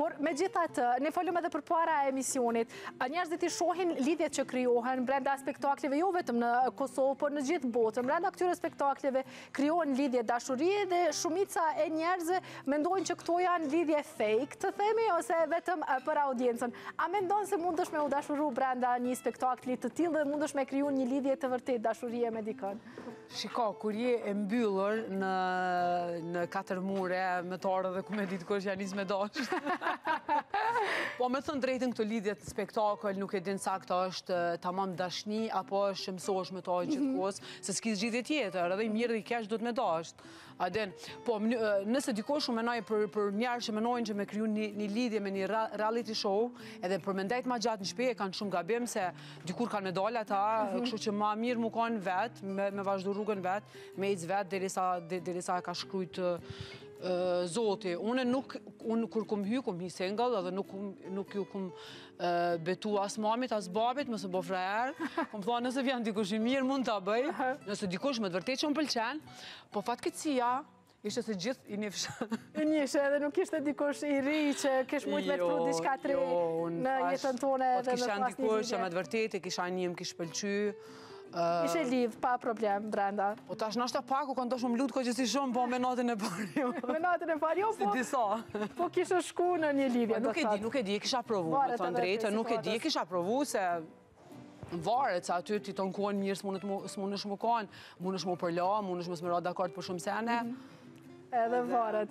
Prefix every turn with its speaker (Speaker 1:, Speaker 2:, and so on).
Speaker 1: Por, megjithatë, ne folëm edhe përpara emisionit, njerëzit i shohin lidhjet që krijohen brenda spektakleve, jo vetëm në Kosovë, por në gjithë botën. Brenda këtyre spektakleve krijohen lidhje dashurie dhe shumica e njerëzve mendojnë që këto janë lidhje fake, të themi, ose vetëm për audiencën. A mendon se mundesh me u dashuru brenda një spektakli të tillë dhe mundesh me kriju një lidhje të vërtetë dashurie me dikën?
Speaker 2: Shiko, kur je e mbyllur në, në katër mure, me ta edhe ku me ditë kush ja nis me dashtë. po me thënë drejtën këto lidhje n'spektakël, nuk e din saktë a është eh, tamam dashni, apo është se mësohesh me ta gjithë mhm. kohës, se s'ki zgjidhje tjetër, edhe i mirë edhe i keq duhet me dashtë. Aden, po, nëse dikush e menon për, për njerëz që menojnë që me kriju një, një lidhje me një reality show, edhe për me ndejt ma gjatë në shpi, e kanë shumë gabim, se dikur kanë me dalë ata, mhm. kështu që ma mirë me kanë vetë, me, me vazhdu rrugën vetë, me ecë vetë, deri sa, de, deri sa e ka shkrujt zoti. Unë nuk, unë kur kom hy, kom hy single, edhe nuk, nuk ju kom betu as mamit, as babit, më s'e boj frajer, kom thonë nëse vjen dikush i mirë, mund të bëj, nëse dikush me të vërtetë që më pëlqen, Po fatkeqësia ishte se gjithë i njifsha.
Speaker 1: I njifshe edhe nuk ishte dikush i ri që kish mujtë me të pru jo, diçka të re jo, në jetën tone
Speaker 2: po edhe me pas një një një që me të vërtet e kisha një më kish pëlqy.
Speaker 1: Ishe lidhë, pa problem, brenda.
Speaker 2: Po tash në ashtë pak, u këndo shumë lutë ko gjithi shumë, po me natën e parë jo.
Speaker 1: Me natën e parë jo,
Speaker 2: po... Si disa.
Speaker 1: Po kishe shku në një lidhje,
Speaker 2: po, nuk e di, nuk e di, e kisha provu, me thënë drejtën, nuk e di, e kisha provu se Varet, se aty ti ton kohën mirë s'mundesh me u kon, mundesh me u përla, mundesh mos me ra dakord për shumë sene.
Speaker 1: Mhm. Edhe varet.